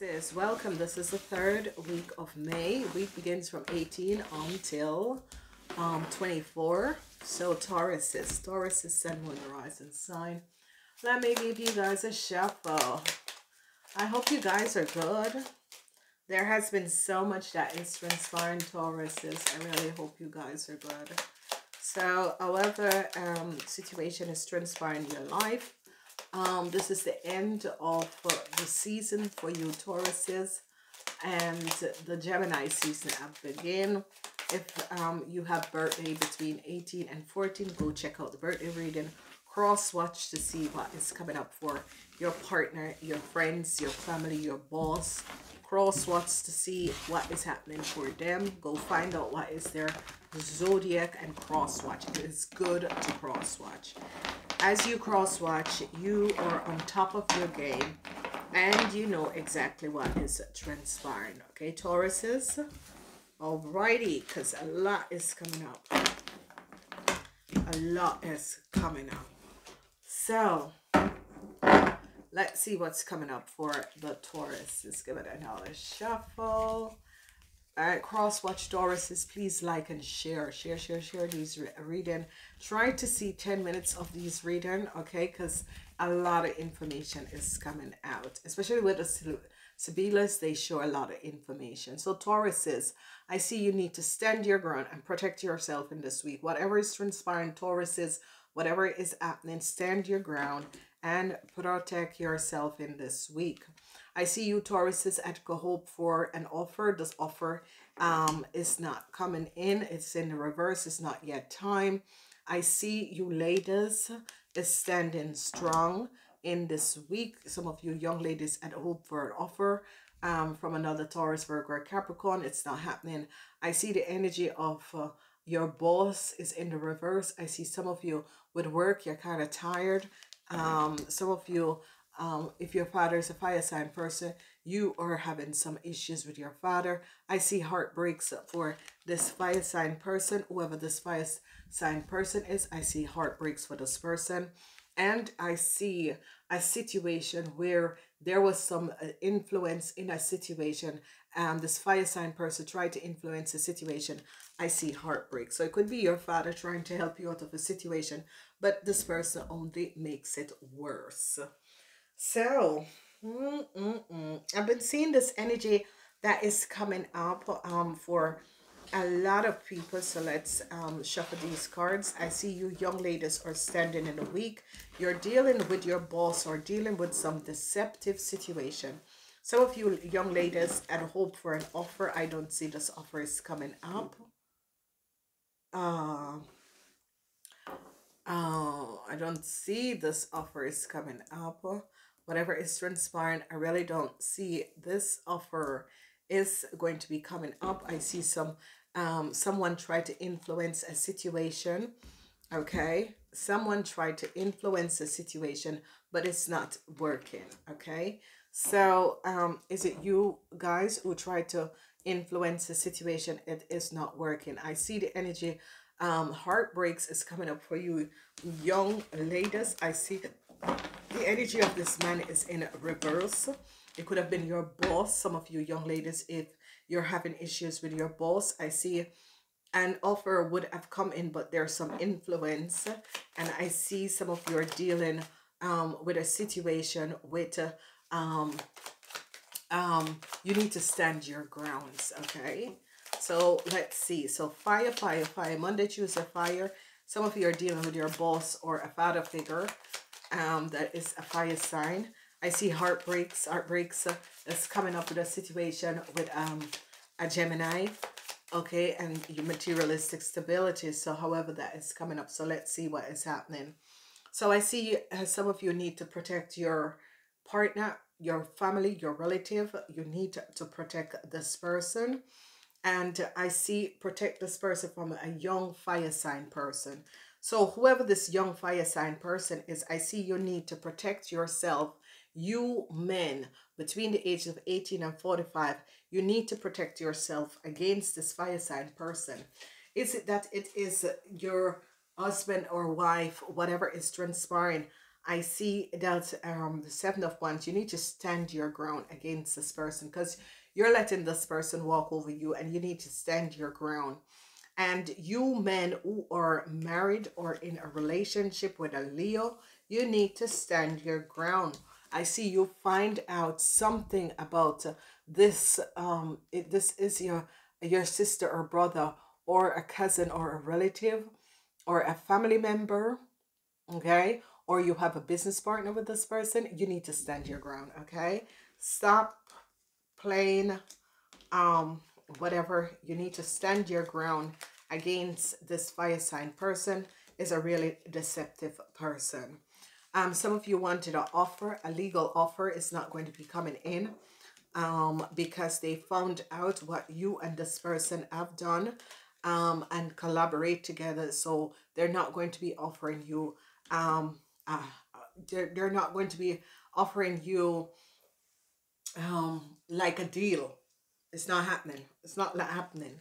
Tauruses, welcome. This is the third week of May. Week begins from 18 until um 24. So Taurus is Taurus is Sun, Moon, Rising sign. Let me give you guys a shuffle. I hope you guys are good. There has been so much that is transpiring, Tauruses. I really hope you guys are good. So, however um, situation is transpiring in your life, um, this is the end of uh, the season for you Tauruses and the Gemini season begin. If um, you have birthday between 18 and 14, go check out the birthday reading. Cross watch to see what is coming up for your partner, your friends, your family, your boss. Cross watch to see what is happening for them. Go find out what is their zodiac and cross watch. It is good to cross watch as you cross watch, you are on top of your game and you know exactly what is transpiring. Okay, Tauruses? Alrighty, because a lot is coming up. A lot is coming up. So, let's see what's coming up for the Taurus. Let's give it another shuffle. All right, cross watch Tauruses, please like and share. Share, share, share these re reading. Try to see 10 minutes of these reading, okay? Because a lot of information is coming out. Especially with the Sibillas, they show a lot of information. So Tauruses, I see you need to stand your ground and protect yourself in this week. Whatever is transpiring, Tauruses, whatever is happening, stand your ground and protect yourself in this week. I see you Tauruses at hope for an offer. This offer um, is not coming in. It's in the reverse. It's not yet time. I see you ladies is standing strong in this week. Some of you young ladies at hope for an offer um, from another Taurus, Virgo, or Capricorn. It's not happening. I see the energy of uh, your boss is in the reverse. I see some of you with work, you're kind of tired. Um, some of you um, if your father is a fire sign person, you are having some issues with your father. I see heartbreaks for this fire sign person, whoever this fire sign person is. I see heartbreaks for this person. And I see a situation where there was some uh, influence in a situation. Um, this fire sign person tried to influence the situation. I see heartbreak. So it could be your father trying to help you out of a situation, but this person only makes it worse. So, mm, mm, mm. I've been seeing this energy that is coming up um, for a lot of people. So let's um, shuffle these cards. I see you young ladies are standing in a week. You're dealing with your boss or dealing with some deceptive situation. Some of you young ladies and hope for an offer. I don't see this offer is coming up. Uh, uh, I don't see this offer is coming up whatever is transpiring i really don't see this offer is going to be coming up. I see some um someone tried to influence a situation okay? Someone tried to influence a situation but it's not working okay? So um is it you guys who tried to influence the situation? It is not working. I see the energy um heartbreaks is coming up for you young ladies. I see the energy of this man is in reverse. It could have been your boss. Some of you young ladies, if you're having issues with your boss, I see an offer would have come in, but there's some influence. And I see some of you are dealing um, with a situation with, uh, um, um, you need to stand your grounds, okay? So let's see. So fire, fire, fire. Monday, Tuesday, fire. Some of you are dealing with your boss or a father figure um, that is a fire sign. I see heartbreaks, heartbreaks uh, is coming up with a situation with um, a Gemini, okay, and your materialistic stability. So however that is coming up. So let's see what is happening. So I see uh, some of you need to protect your partner, your family, your relative. You need to, to protect this person. And I see protect this person from a young fire sign person. So whoever this young fire sign person is, I see you need to protect yourself. You men between the ages of 18 and 45, you need to protect yourself against this fire sign person. Is it that it is your husband or wife, whatever is transpiring? I see that um, the Seven of Wands, you need to stand your ground against this person because you're letting this person walk over you and you need to stand your ground. And you men who are married or in a relationship with a Leo, you need to stand your ground. I see you find out something about this. Um, this is your your sister or brother or a cousin or a relative or a family member. Okay, or you have a business partner with this person, you need to stand your ground, okay? Stop playing um whatever. You need to stand your ground against this fire sign person is a really deceptive person. Um, some of you wanted an offer, a legal offer is not going to be coming in um, because they found out what you and this person have done um, and collaborate together. So they're not going to be offering you um, uh, they're, they're not going to be offering you um, like a deal. It's not happening. It's not happening.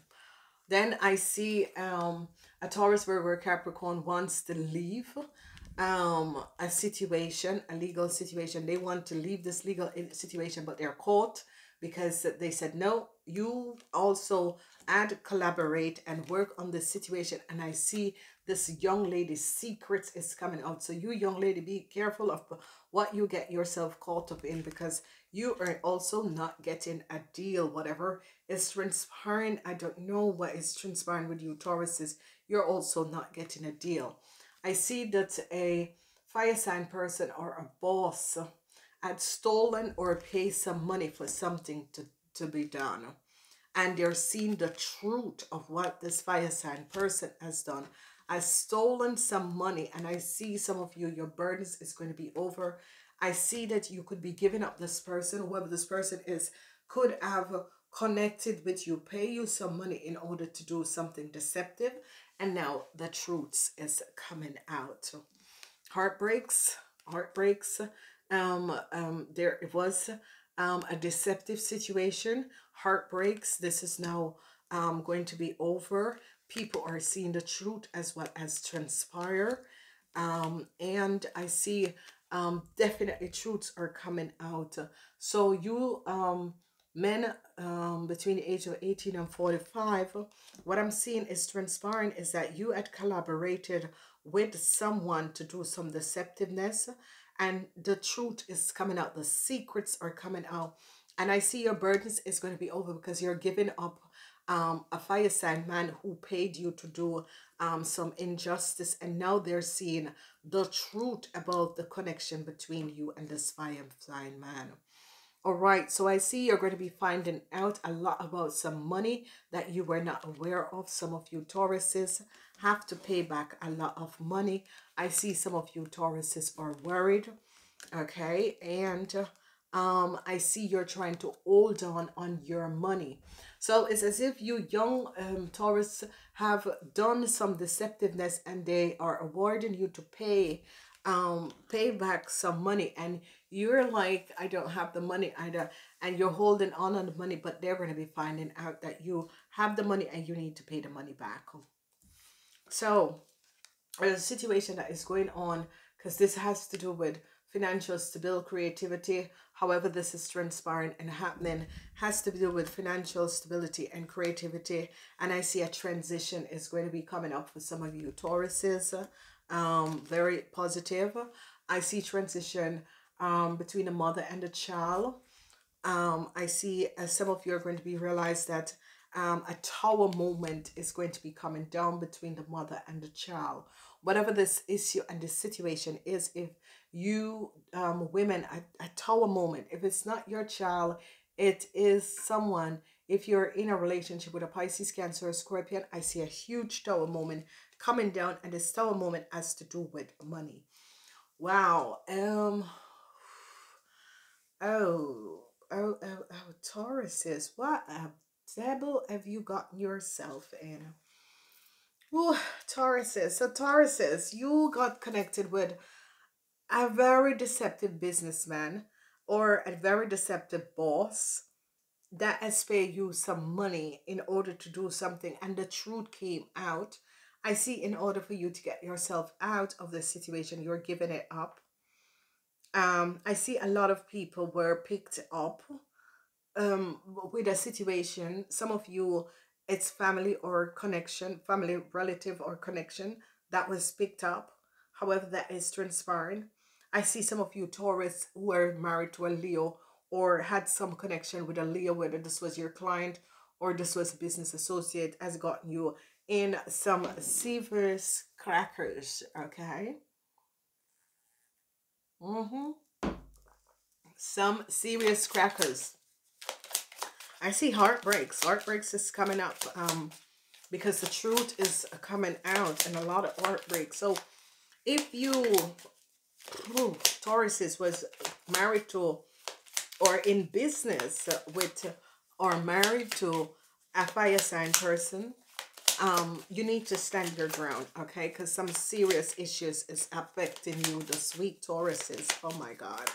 Then I see um, a Taurus, Virgo, Capricorn wants to leave um, a situation, a legal situation. They want to leave this legal situation, but they're caught because they said, no, you also add, collaborate and work on the situation. And I see this young lady's secrets is coming out. So you young lady, be careful of what you get yourself caught up in because you are also not getting a deal. Whatever is transpiring, I don't know what is transpiring with you Tauruses. You're also not getting a deal. I see that a fire sign person or a boss had stolen or paid some money for something to, to be done. And they're seeing the truth of what this fire sign person has done has stolen some money and I see some of you, your burdens is going to be over. I see that you could be giving up this person, whoever this person is, could have connected with you, pay you some money in order to do something deceptive. And now the truth is coming out. Heartbreaks, heartbreaks. Um, um, there it was um, a deceptive situation. Heartbreaks. This is now um, going to be over people are seeing the truth as what has transpired. Um, and I see um, definitely truths are coming out. So you um, men um, between the age of 18 and 45, what I'm seeing is transpiring is that you had collaborated with someone to do some deceptiveness and the truth is coming out. The secrets are coming out. And I see your burdens is going to be over because you're giving up um, a fire sign man who paid you to do um, some injustice and now they're seeing the truth about the connection between you and this fire sign man. All right, so I see you're going to be finding out a lot about some money that you were not aware of. Some of you Tauruses have to pay back a lot of money. I see some of you Tauruses are worried, okay? And um, I see you're trying to hold on on your money. So it's as if you young um, Taurus have done some deceptiveness and they are awarding you to pay um pay back some money and you're like i don't have the money either and you're holding on on the money but they're going to be finding out that you have the money and you need to pay the money back so there's a situation that is going on because this has to do with financial stability, creativity, however this is transpiring and happening, has to do with financial stability and creativity. And I see a transition is going to be coming up for some of you Tauruses. Um, very positive. I see transition um, between a mother and a child. Um, I see as uh, some of you are going to be realized that um, a tower moment is going to be coming down between the mother and the child. Whatever this issue and this situation is, if you um, women a, a tower moment if it's not your child it is someone if you're in a relationship with a pisces cancer or scorpion i see a huge tower moment coming down and this tower moment has to do with money wow um oh oh oh, oh tauruses what a devil have you gotten yourself in Oh, Tauruses. So Tauruses, you got connected with a very deceptive businessman or a very deceptive boss that has paid you some money in order to do something and the truth came out i see in order for you to get yourself out of the situation you're giving it up um i see a lot of people were picked up um with a situation some of you it's family or connection family relative or connection that was picked up however that is transpiring. I see some of you taurus who are married to a leo or had some connection with a leo whether this was your client or this was a business associate has gotten you in some serious crackers okay? Mm-hmm. Some serious crackers I see heartbreaks. Heartbreaks is coming up um, because the truth is coming out and a lot of heartbreak. So if you, ooh, Tauruses, was married to or in business with or married to a fire sign person, um, you need to stand your ground, okay? Because some serious issues is affecting you, the sweet Tauruses. Oh my God.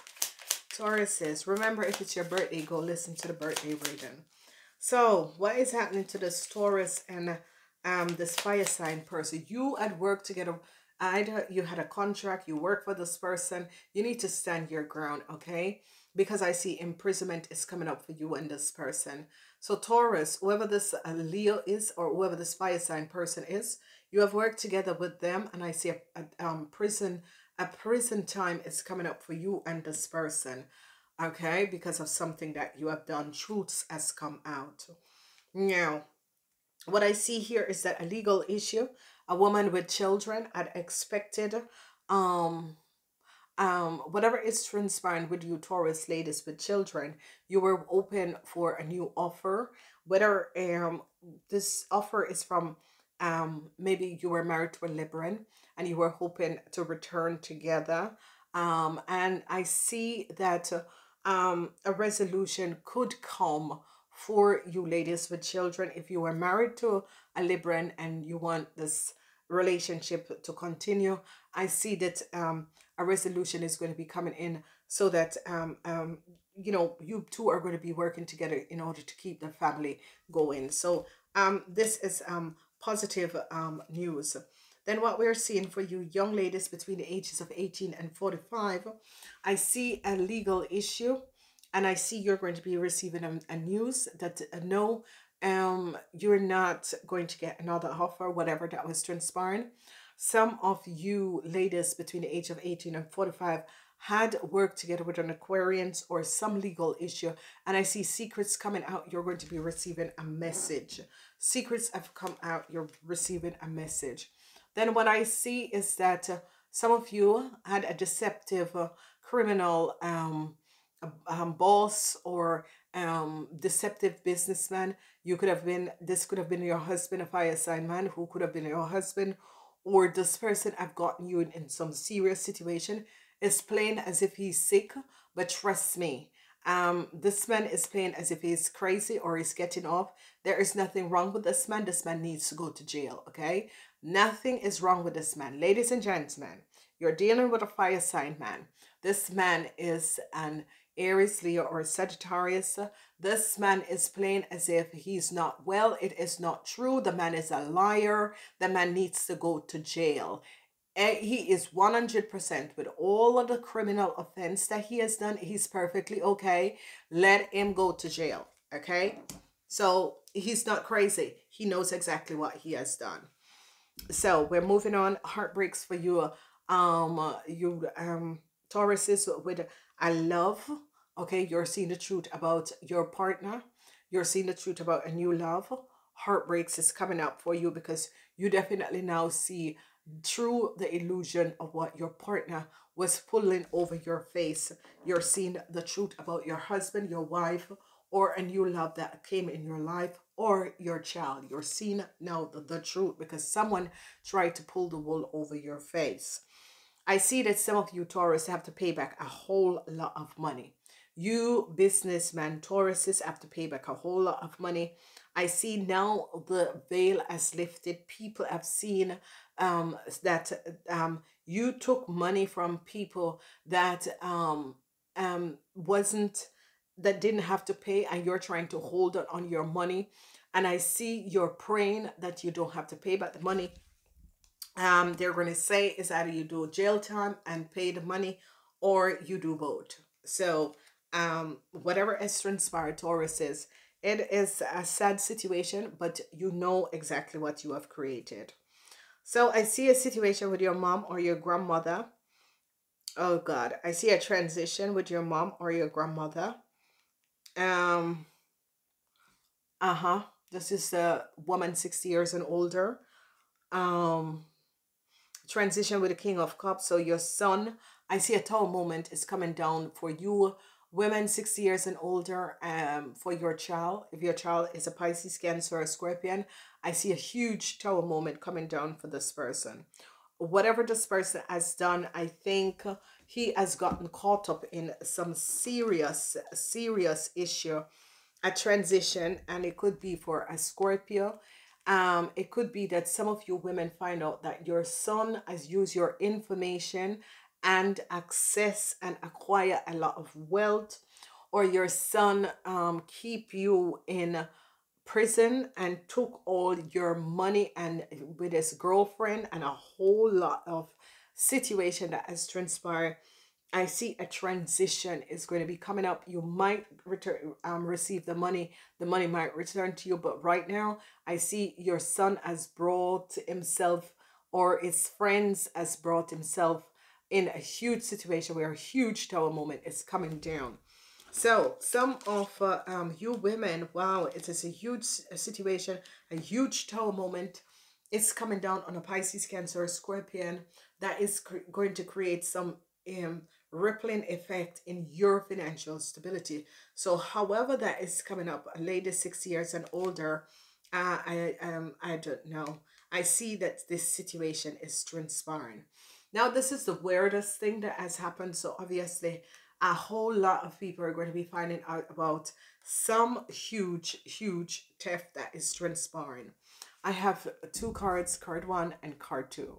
Tauruses, remember if it's your birthday, go listen to the birthday reading. So, what is happening to this Taurus and um, this fire sign person? You had worked together. Either you had a contract, you work for this person. You need to stand your ground, okay? Because I see imprisonment is coming up for you and this person. So Taurus, whoever this uh, Leo is or whoever this fire sign person is, you have worked together with them and I see a, a um, prison a prison time is coming up for you and this person okay? Because of something that you have done truths has come out. Now what i see here is that a legal issue a woman with children had expected um um whatever is transpiring with you taurus ladies with children you were open for a new offer whether um this offer is from um maybe you were married to a libran and you were hoping to return together. Um, and I see that um, a resolution could come for you ladies with children if you were married to a Libran and you want this relationship to continue. I see that um, a resolution is going to be coming in so that um, um, you know you two are going to be working together in order to keep the family going. So um, this is um, positive um, news. Then what we're seeing for you young ladies between the ages of 18 and 45, I see a legal issue and I see you're going to be receiving a, a news that uh, no, um, you're not going to get another offer, whatever that was transpiring. Some of you ladies between the age of 18 and 45 had worked together with an Aquarians or some legal issue, and I see secrets coming out. You're going to be receiving a message. Secrets have come out. You're receiving a message. Then what I see is that uh, some of you had a deceptive uh, criminal um, um, boss or um, deceptive businessman. You could have been, this could have been your husband, a fire sign man who could have been your husband, or this person have gotten you in, in some serious situation is playing as if he's sick, but trust me, um, this man is playing as if he's crazy or he's getting off. There is nothing wrong with this man. This man needs to go to jail, okay? Nothing is wrong with this man. Ladies and gentlemen, you're dealing with a fire sign man. This man is an Aries, Leo, or Sagittarius. This man is playing as if he's not well. It is not true. The man is a liar. The man needs to go to jail. Eh, he is 100% with all of the criminal offense that he has done. He's perfectly okay. Let him go to jail. Okay? So he's not crazy. He knows exactly what he has done so we're moving on heartbreaks for you um you um tauruses with i love okay you're seeing the truth about your partner you're seeing the truth about a new love heartbreaks is coming up for you because you definitely now see through the illusion of what your partner was pulling over your face you're seeing the truth about your husband your wife or a new love that came in your life or your child. You're seeing now the, the truth because someone tried to pull the wool over your face. I see that some of you Taurus have to pay back a whole lot of money. You businessmen, Tauruses have to pay back a whole lot of money. I see now the veil has lifted. People have seen um, that um, you took money from people that um, um, wasn't that didn't have to pay and you're trying to hold on your money and I see you're praying that you don't have to pay back the money um they're going to say is either you do jail time and pay the money or you do both. So um, whatever is transpired, Taurus is, it is a sad situation, but you know exactly what you have created. So I see a situation with your mom or your grandmother. Oh God, I see a transition with your mom or your grandmother. Um, uh-huh. This is a woman 60 years and older. Um, transition with the King of Cups. So your son, I see a tower moment is coming down for you women 60 years and older um for your child. If your child is a pisces cancer or a scorpion i see a huge tower moment coming down for this person. Whatever this person has done i think he has gotten caught up in some serious serious issue a transition and it could be for a scorpio. Um it could be that some of you women find out that your son has used your information and access and acquire a lot of wealth or your son um, keep you in prison and took all your money and with his girlfriend and a whole lot of situation that has transpired I see a transition is going to be coming up. You might return, um, receive the money. The money might return to you, but right now I see your son has brought himself or his friends has brought himself in a huge situation where a huge tower moment is coming down. So some of uh, um, you women, wow, it is a huge situation, a huge tower moment. It's coming down on a Pisces, Cancer, Scorpion. That is going to create some um, rippling effect in your financial stability. So however that is coming up, a lady six years and older, uh, I, um, I don't know. I see that this situation is transpiring. Now, this is the weirdest thing that has happened. So obviously, a whole lot of people are going to be finding out about some huge, huge theft that is transpiring. I have two cards, card one and card two.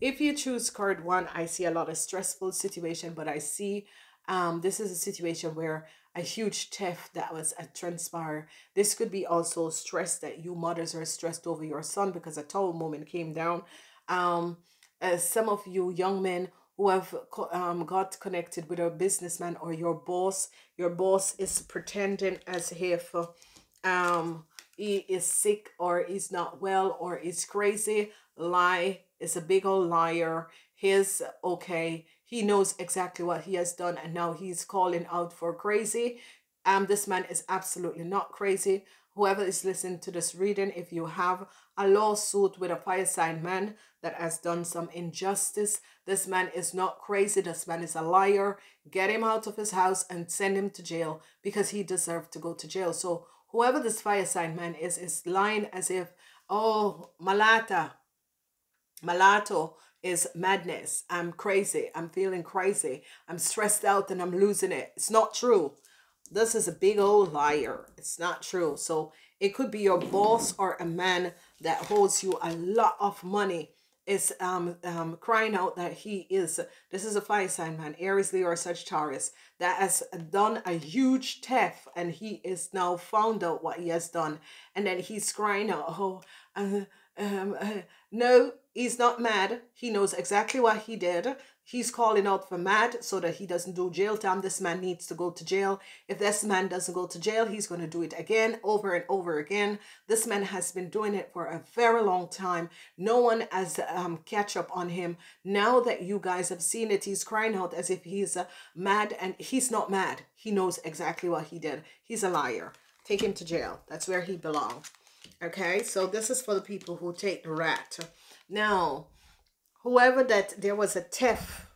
If you choose card one, I see a lot of stressful situation, but I see um, this is a situation where a huge theft that was a transpire. This could be also stress that you mothers are stressed over your son because a tower moment came down. Um, uh, some of you young men who have um, got connected with a businessman or your boss, your boss is pretending as if um, he is sick or is not well or is crazy. Lie is a big old liar. He's okay. He knows exactly what he has done and now he's calling out for crazy. Um, this man is absolutely not crazy whoever is listening to this reading, if you have a lawsuit with a fire sign man that has done some injustice, this man is not crazy. This man is a liar. Get him out of his house and send him to jail because he deserved to go to jail. So whoever this fire sign man is, is lying as if, oh, Malata, Malato is madness. I'm crazy. I'm feeling crazy. I'm stressed out and I'm losing it. It's not true. This is a big old liar. It's not true. So it could be your boss or a man that holds you a lot of money is um, um, crying out that he is, this is a fire sign man, Aries, Leo, or Sagittarius, that has done a huge theft and he is now found out what he has done. And then he's crying out, oh, uh, um, uh, no, he's not mad. He knows exactly what he did. He's calling out for mad so that he doesn't do jail time. This man needs to go to jail. If this man doesn't go to jail, he's going to do it again, over and over again. This man has been doing it for a very long time. No one has um, catch up on him. Now that you guys have seen it, he's crying out as if he's uh, mad and he's not mad. He knows exactly what he did. He's a liar. Take him to jail. That's where he belongs. Okay, so this is for the people who take the rat. Now, whoever that there was a theft,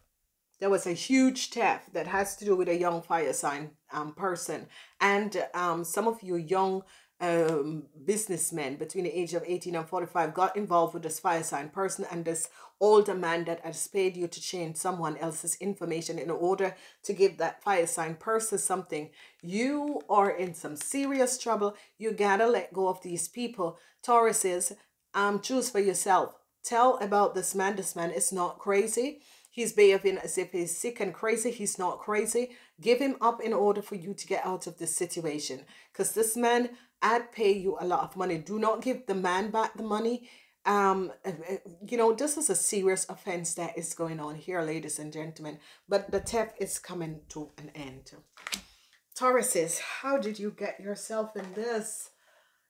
there was a huge theft that has to do with a young fire sign um, person. And um, some of you young um, businessmen between the age of 18 and 45 got involved with this fire sign person and this older man that has paid you to change someone else's information in order to give that fire sign person something. You are in some serious trouble. You gotta let go of these people. Tauruses, um, choose for yourself. Tell about this man. This man is not crazy. He's behaving as if he's sick and crazy. He's not crazy. Give him up in order for you to get out of this situation. Because this man, I'd pay you a lot of money. Do not give the man back the money. um uh, uh, you know this is a serious offense that is going on here ladies and gentlemen but the theft is coming to an end tauruses how did you get yourself in this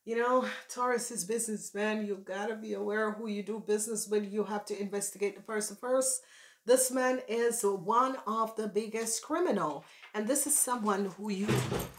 you know taurus is businessman You've gotta be aware of who you do business with. You have to investigate the person first. This man is one of the biggest criminal and this is someone who you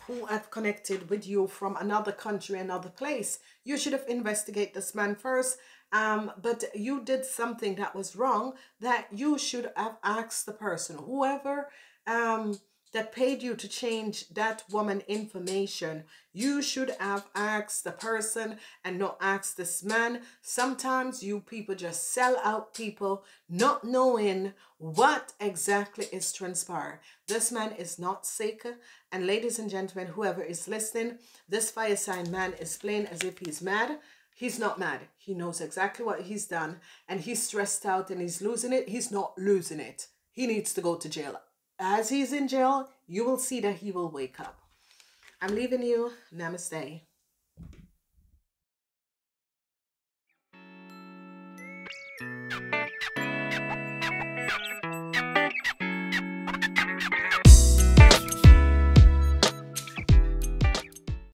who have connected with you from another country another place. You should have investigated this man first um but you did something that was wrong that you should have asked the person. Whoever um that paid you to change that woman information. You should have asked the person and not asked this man. Sometimes you people just sell out people not knowing what exactly is transpired. This man is not sick. And ladies and gentlemen, whoever is listening, this fire sign man is playing as if he's mad. He's not mad. He knows exactly what he's done and he's stressed out and he's losing it. He's not losing it. He needs to go to jail as he's in jail, you will see that he will wake up. I'm leaving you. Namaste.